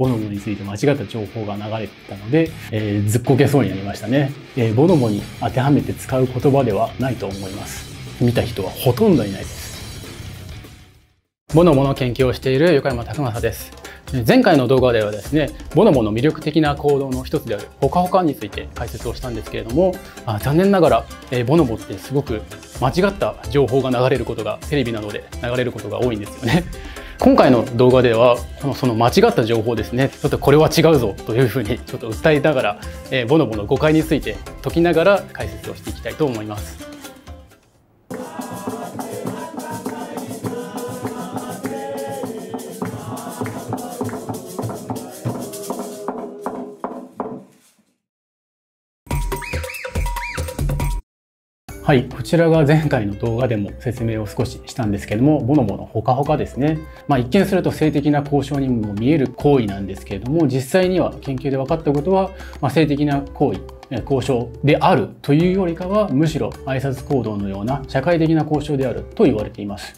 ボノボについて間違った情報が流れてたので、えー、ずっこけそうになりましたね、えー、ボノボに当てはめて使う言葉ではないと思います。見た人はほとんどいないです。ボノボの研究をしている横山拓正です。前回の動画ではですねボノボの魅力的な行動の一つであるほかほかについて解説をしたんですけれどもあ残念ながら、えー、ボノボってすごく間違った情報が流れることがテレビなどで流れることが多いんですよね。今回の動画ではこのその間違った情報ですね。ちょっとこれは違うぞというふうにちょっと訴えながら、えー、ボノボの誤解について解きながら解説をしていきたいと思います。はい、こちらが前回の動画でも説明を少ししたんですけども、ボノボのほかほかですね。まあ一見すると性的な交渉にも見える行為なんですけれども、実際には研究で分かったことは、まあ、性的な行為、交渉であるというよりかはむしろ挨拶行動のような社会的な交渉であると言われています、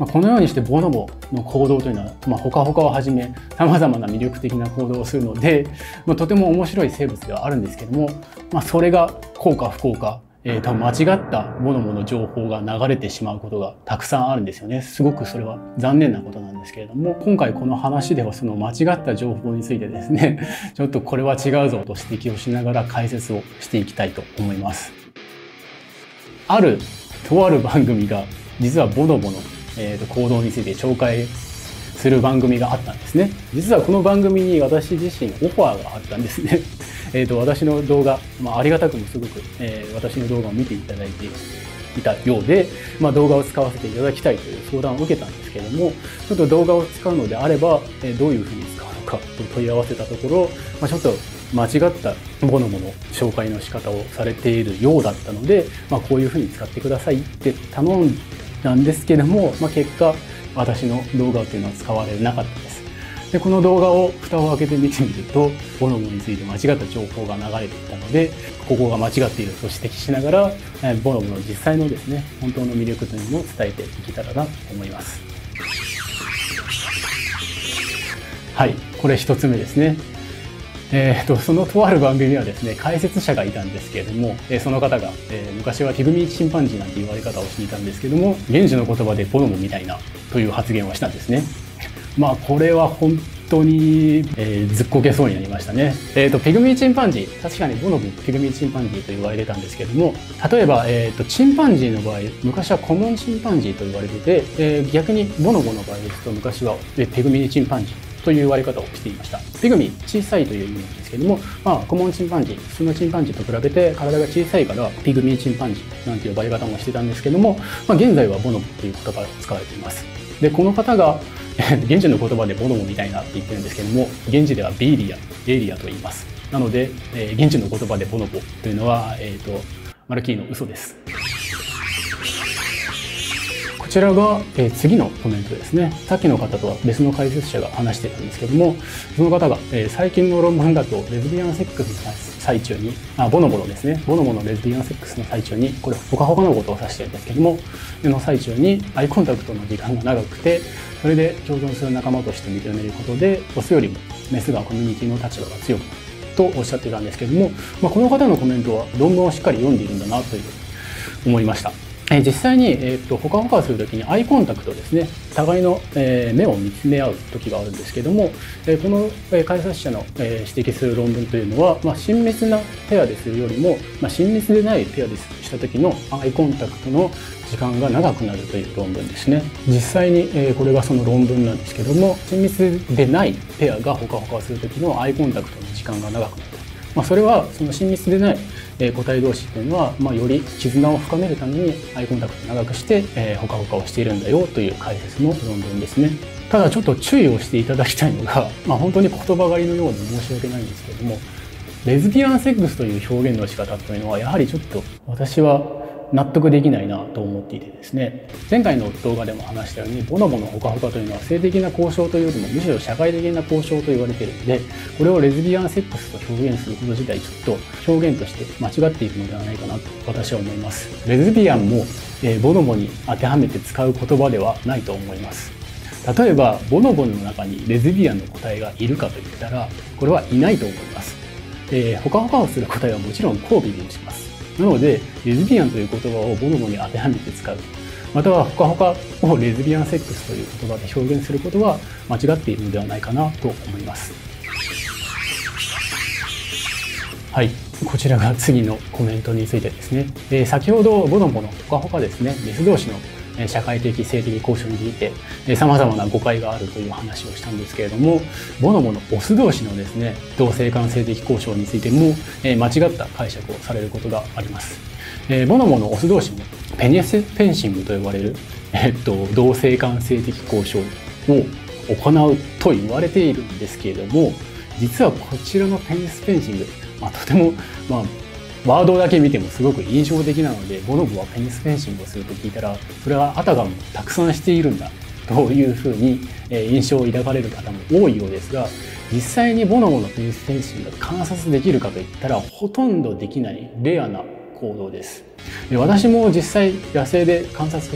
まあ、このようにしてボノボの行動というのは、まあ、ほかほかをはじめさまざまな魅力的な行動をするので、まあ、とても面白い生物ではあるんですけども、まあ、それが効か不効かえー、多分間違ったものもの情報が流れてしまうことがたくさんあるんですよね。すごくそれは残念なことなんですけれども、今回この話ではその間違った情報についてですね、ちょっとこれは違うぞと指摘をしながら解説をしていきたいと思います。ある、とある番組が実はボノボの、えー、と行動について紹介する番組があったんですね。実はこの番組に私自身オファーがあったんですね。えと、私の動画、まあ、ありがたくもすごく、えー、私の動画を見ていただいていたようで、まあ、動画を使わせていただきたいという相談を受けたんですけれどもちょっと動画を使うのであれば、えー、どういうふうに使うのかと問い合わせたところ、まあ、ちょっと間違ったものもの紹介の仕方をされているようだったので、まあ、こういうふうに使ってくださいって頼んだんですけども、まあ、結果私の動画っていうのは使われなかったです。でこの動画を蓋を開けて見てみるとボノボについて間違った情報が流れていたのでここが間違っていると指摘しながらボノボの実際のですね本当の魅力というのを伝えていけたらなと思いますはいこれ1つ目ですねえーと、そのとある番組にはですね解説者がいたんですけれども、えー、その方が、えー、昔はピグミチンパンジーなんて言われ方をしていたんですけども現地の言葉でボノボみたいなという発言をしたんですねまあこれは本当に、えー、ずっこけそうになりましたね。えっ、ー、と、ピグミーチンパンジー、確かにボノボピグミーチンパンジーと言われてたんですけども、例えば、えっ、ー、と、チンパンジーの場合、昔はコモンチンパンジーと言われてて、えー、逆にボノボの場合ですと、昔は、えピグミーチンパンジーという言われ方をしていました。ピグミ小さいという意味なんですけども、まあ、コモンチンパンジー、普通のチンパンジーと比べて体が小さいから、ピグミーチンパンジーなんて呼ばれ方もしてたんですけども、まあ、現在はボノボという言葉が使われています。で、この方が、現地の言葉でボノボみたいなって言ってるんですけども現地ではベイリアベイリアと言いますなので、えー、現地の言葉でボノボというのは、えーと、マルキーの嘘ですちらが、え、次のコメントですねさっきの方とは別の解説者が話してたんですけどもその方が、え、最近の論文だとレズビアンセックスの最中にあボノボのですねボノボのレズビアンセックスの最中にこれほかほかのことを指してるんですけどもの最中にアイコンタクトの時間が長くてそれで共存する仲間として認めることでオスよりもメスがコミュニティの立場が強くなるとおっしゃってたんですけども、まあ、この方のコメントは論文をしっかり読んでいるんだなという思いました。え実際に、えーと、ほかほかするときにアイコンタクトですね。互いの、えー、目を見つめ合う時があるんですけども、えー、この、えー、解説者の、え指摘する論文というのは、まあ、親密なペアでするよりも、まあ、親密でないペアでした時のアイコンタクトの時間が長くなるという論文ですね。実際に、えこれがその論文なんですけども親密でないペアがほかほかする時のアイコンタクトの時間が長くなる。まあ、それはその親密でないえ個体同士っていうのは、まあ、より絆を深めるためにアイコンタクト長くして、えー、ほかほかをしているんだよという解説の論文ですね。ただちょっと注意をしていただきたいのが、まあ、本当に言葉狩りのようで申し訳ないんですけれどもレズビアンセックスという表現の仕方というのはやはりちょっと私は納得できないなと思っていてですね。前回の動画でも話したようにボノボのほかほかというのは性的な交渉というよりもむしろ社会的な交渉と言われているのでこれをレズビアンセックスと表現すること自体ちょっと表現として間違っているのではないかなと私は思います。レズビアンも、えー、ボノボに当てはめて使う言葉ではないと思います。例えばボノボの中にレズビアンの個体がいるかといったらこれはいないと思います、えー、ほかほかをする個体はもちろん交尾にします。なのでレズビアンという言葉をボノボに当てはめて使う。またはほかほかをレズビアンセックスという言葉で表現することは間違っているのではないかなと思います。はい。こちらが次のコメントについてですね、えー、先ほどボノボのほかほかですねメス同士の社会的性的交渉についてさまざまな誤解があるという話をしたんですけれどもボノボのオス同士のですね同性間性的交渉についても間違った解釈をされることがあります。ボノボのオス同士もペニスフェンシングと呼ばれる、えっと、同性間性的交渉を行うと言われているんですけれども実はこちらのペニスフェンシング、まあ、とても、まあ、ワードだけ見てもすごく印象的なのでボノボはペニスフェンシングをすると聞いたらそれはあたかもたくさんしているんだというふうに印象を抱かれる方も多いようですが実際にボノボのペニスフェンシングが観察できるかといったらほとんどできないレアな行動です。で私も実際野生で観察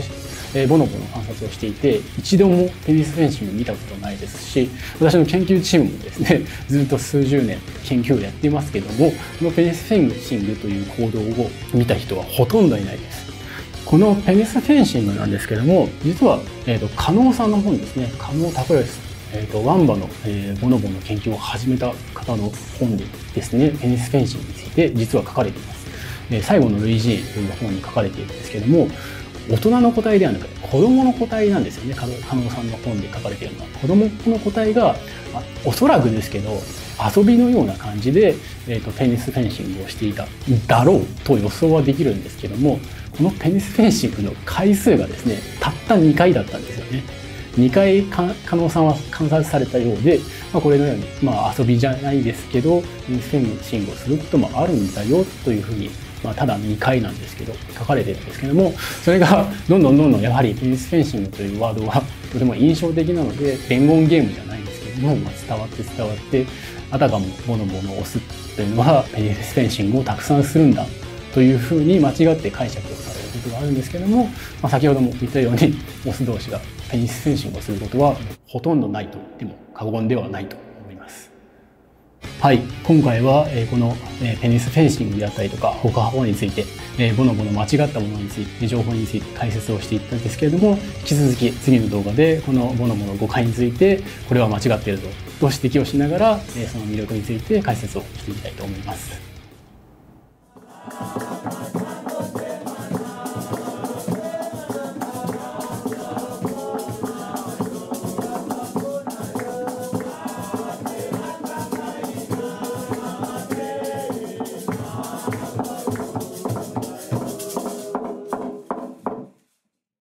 えー、ボノボの観察をしていて一度もペニスフェンシング見たことないですし私の研究チームもですね ずっと数十年研究をやっていますけどもこのペニスフェンシングという行動を見た人はほとんどいないです。このペニスフェンシングなんですけども実は、えーと、加納さんの本ですね。加納孝義さんえーと、ワンバの、えー、ボノボの研究を始めた方の本でですね。ペニスフェンシングについて実は書かれています、えー、最後の類似という本に書かれているんですけども大人の個体ではなくて子供の個体なんですよね加納さんの本で書かれているのは子供の個体が、まあ、おそらくですけど遊びのような感じで、えーと、テニスフェンシングをしていただろうと予想はできるんですけどもこのテニスフェンシングの回数がですねたった2回だったんですよね。2回加納さんは観察されたようで、まあ、これのように、まあ、遊びじゃないですけどテニスフェンシングをすることもあるんだよというふうにまあ、ただ2回なんですけど書かれてるんですけどもそれがどんどんどんどんやはりテニスフェンシングというワードはとても印象的なので伝言ゲームじゃないんですけども、まあ、伝わって伝わってあたかもボノボノを押すというのはテニスフェンシングをたくさんするんだというふうに間違って解釈をされることがあるんですけども、まあ、先ほども言ったようにオス同士がテニスフェンシングをすることはほとんどないと言っても過言ではないとはい、今回は、えこの、えペニスフェンシングであったりとか放課後について、えボノボの間違ったものについて情報について解説をしていったんですけれども引き続き次の動画でこのボノボの誤解についてこれは間違っているぞと指摘をしながら、えその魅力について解説をしていきたいと思います。